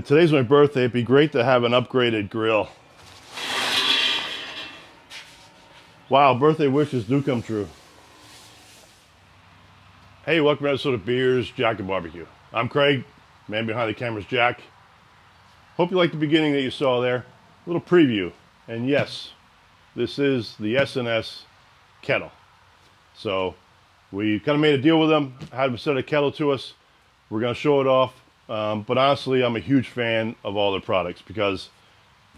today's my birthday. It'd be great to have an upgraded grill. Wow, birthday wishes do come true. Hey, welcome to episode of Beers, Jack and Barbecue. I'm Craig, man behind the camera's Jack. Hope you liked the beginning that you saw there. A little preview. And yes, this is the SNS kettle. So we kind of made a deal with them, had them send a kettle to us. We're going to show it off. Um, but honestly, I'm a huge fan of all their products because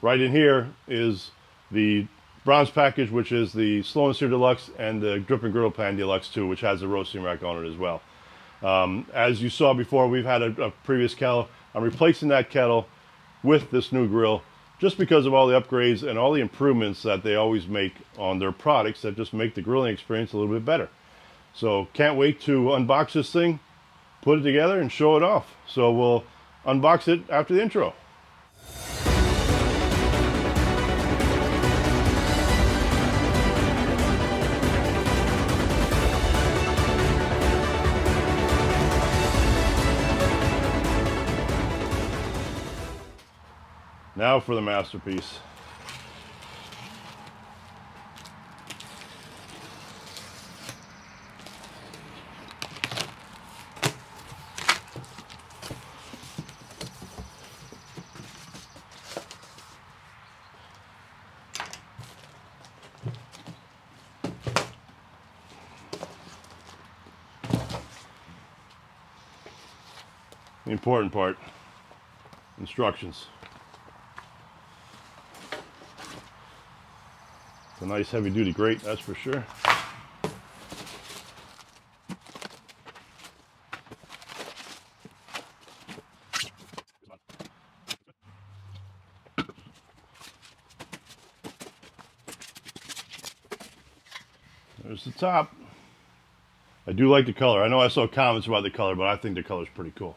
right in here is the bronze package, which is the Slow and Sear Deluxe, and the Drip and Griddle Pan Deluxe too, which has a roasting rack on it as well. Um, as you saw before, we've had a, a, previous kettle. I'm replacing that kettle with this new grill just because of all the upgrades and all the improvements that they always make on their products that just make the grilling experience a little bit better. So can't wait to unbox this thing, put it together, and show it off. So we'll unbox it after the intro. Now for the masterpiece. Important part, instructions. a nice heavy duty grate, that's for sure. There's the top. I do like the color. I know I saw comments about the color, but I think the color is pretty cool.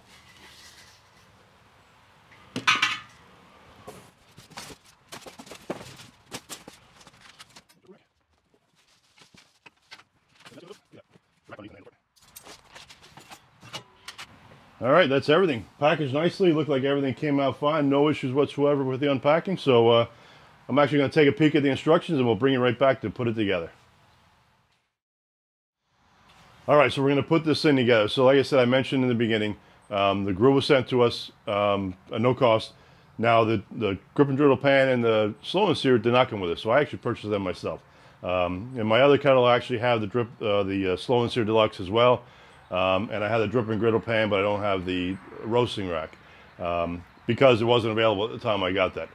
All right, that's everything. Packaged nicely. Looked like everything came out fine. No issues whatsoever with the unpacking. So uh, I'm actually going to take a peek at the instructions and we'll bring it right back to put it together. All right, so we're going to put this thing together. So like I said, I mentioned in the beginning, um, the grill was sent to us um, at no cost. Now the, the drip and griddle pan and the slow and sear did not come with it, so I actually purchased them myself. Um, in my other kettle, I actually have the drip, uh, the uh, slow and sear deluxe as well. Um, and I had a drip and griddle pan, but I don't have the roasting rack um, because it wasn't available at the time I got that.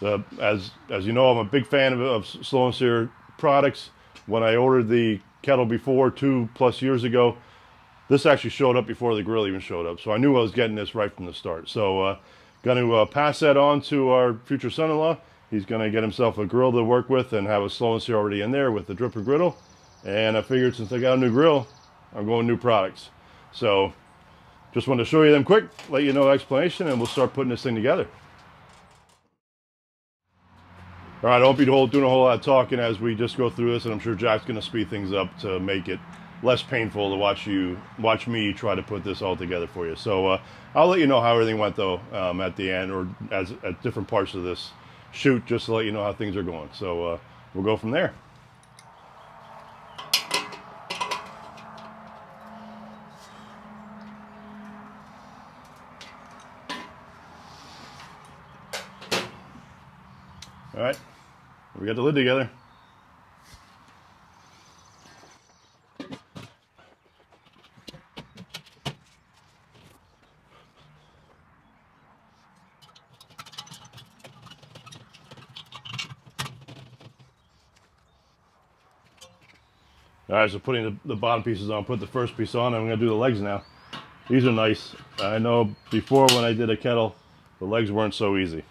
The, as, as you know, I'm a big fan of, of Slow and Sear products. When I ordered the kettle before, two plus years ago, this actually showed up before the grill even showed up. So I knew I was getting this right from the start. So uh, going to uh, pass that on to our future son-in-law. He's going to get himself a grill to work with and have a Slow and Sear already in there with the drip and griddle. And I figured since I got a new grill, I'm going new products. So just wanted to show you them quick, let you know explanation, and we'll start putting this thing together. All right, I won't be doing a whole lot of talking as we just go through this, and I'm sure Jack's going to speed things up to make it less painful to watch you watch me try to put this all together for you. So uh, I'll let you know how everything went though um, at the end or as at different parts of this shoot, just to let you know how things are going. So uh, we'll go from there. All right, we got the lid together. All right, so putting the, the, bottom pieces on, put the first piece on, I'm gonna do the legs now. These are nice. I know before when I did a kettle, the legs weren't so easy.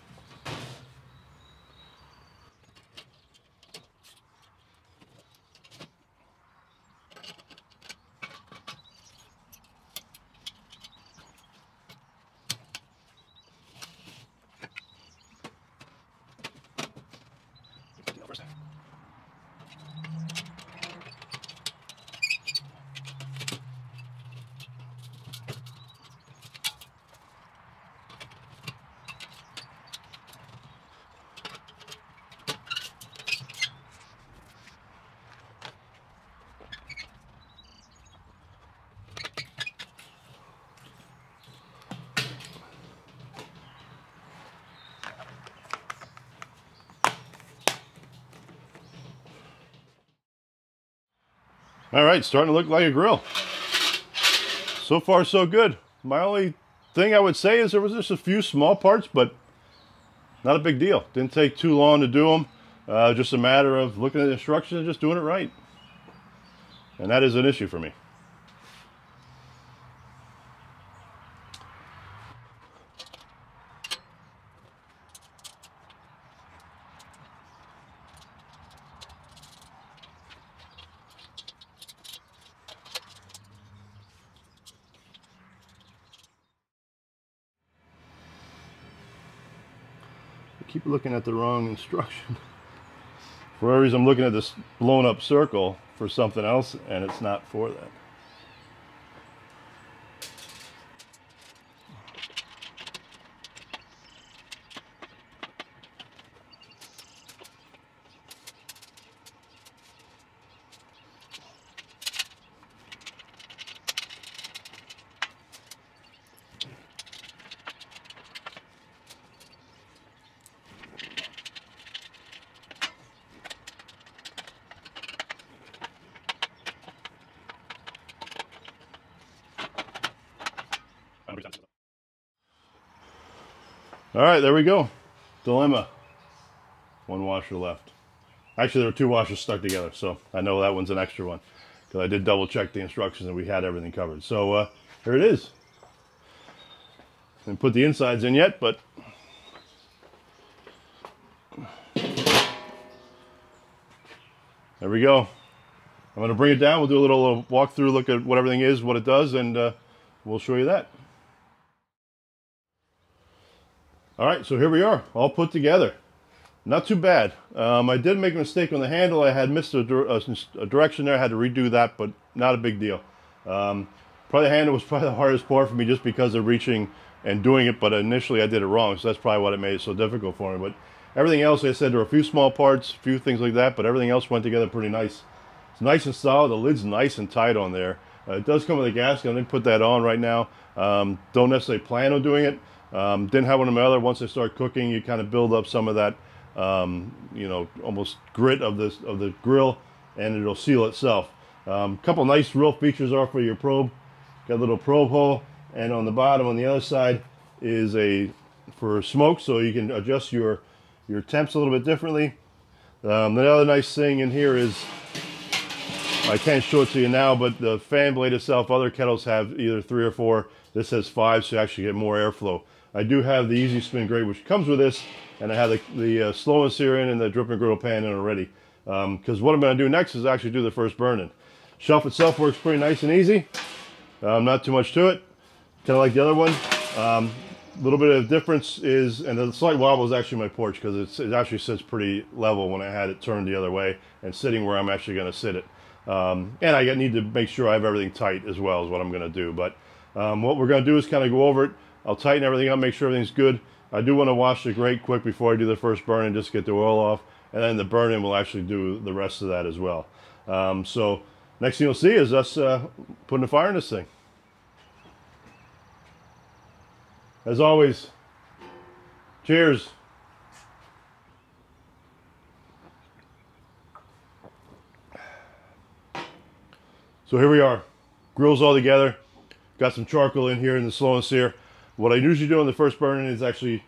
All right, starting to look like a grill. So far, so good. My only thing I would say is there was just a few small parts, but not a big deal. Didn't take too long to do them. Uh, just a matter of looking at the instructions and just doing it right. And that is an issue for me. Keep looking at the wrong instruction. for whatever reason, I'm looking at this blown up circle for something else, and it's not for that. All right, there we go. Dilemma. One washer left. Actually, there were two washers stuck together, so I know that one's an extra one. Because I did double check the instructions and we had everything covered. So uh, here it is. Didn't put the insides in yet, but there we go. I'm going to bring it down. We'll do a little walkthrough, look at what everything is, what it does, and uh, we'll show you that. All right, so here we are, all put together. Not too bad. Um, I did make a mistake on the handle. I had missed a, a, direction there. I had to redo that, but not a big deal. Um, probably the handle was probably the hardest part for me just because of reaching and doing it, but initially I did it wrong, so that's probably what it made it so difficult for me. But everything else, like I said, there were a few small parts, a few things like that, but everything else went together pretty nice. It's nice and solid. The lid's nice and tight on there. Uh, it does come with a gasket. I didn't put that on right now. Um, don't necessarily plan on doing it. Um, didn't have one of my other. Once I start cooking, you kind of build up some of that, um, you know, almost grit of this of the grill, and it'll seal itself. A um, couple nice real features are for your probe. Got a little probe hole, and on the bottom on the other side is a for smoke, so you can adjust your your temps a little bit differently. Um, the other nice thing in here is I can't show it to you now, but the fan blade itself, other kettles have either three or four. This has five, so you actually get more airflow. I do have the Easy Spin grate, which comes with this, and I have the, the uh, slow and sear in and the drip and griddle pan in already. Because um, what I'm going to do next is actually do the first burn-in. Shelf itself works pretty nice and easy. Um, not too much to it. Kind of like the other one. A um, little bit of difference is, and the slight wobble is actually my porch because it actually sits pretty level when I had it turned the other way and sitting where I'm actually going to sit it. Um, and I need to make sure I have everything tight as well is what I'm going to do. But um, what we're going to do is kind of go over it. I'll tighten everything up, make sure everything's good. I do want to wash the grate quick before I do the first burn and just get the oil off. And then the burn-in will actually do the rest of that as well. Um, so next thing you'll see is us uh, putting the fire in this thing. As always, cheers. So here we are, grills all together. Got some charcoal in here in the slow and sear. What I usually do on the first burn is actually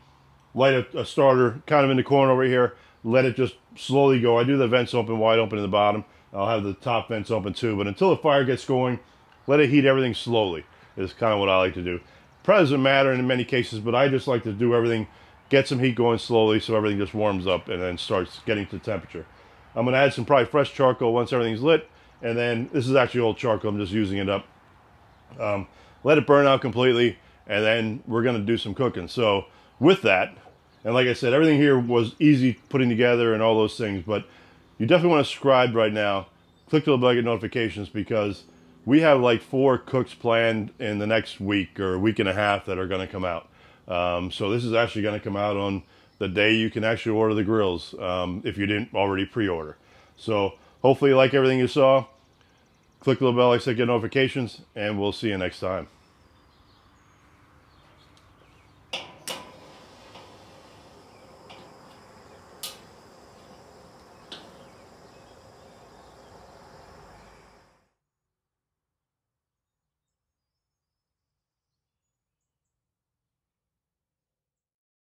light a, a, starter kind of in the corner over here, let it just slowly go. I do the vents open wide open in the bottom. I'll have the top vents open too, but until the fire gets going, let it heat everything slowly is kind of what I like to do. Probably doesn't matter in many cases, but I just like to do everything, get some heat going slowly so everything just warms up and then starts getting to temperature. I'm going to add some probably fresh charcoal once everything's lit, and then this is actually old charcoal, I'm just using it up. Um, let it burn out completely and then we're going to do some cooking. So with that, and like I said, everything here was easy putting together and all those things, but you definitely want to subscribe right now. Click the little bell get notifications because we have like four cooks planned in the next week or week and a half that are going to come out. Um, so this is actually going to come out on the day you can actually order the grills um, if you didn't already pre-order. So hopefully you like everything you saw. Click the little bell, like I said, get notifications, and we'll see you next time.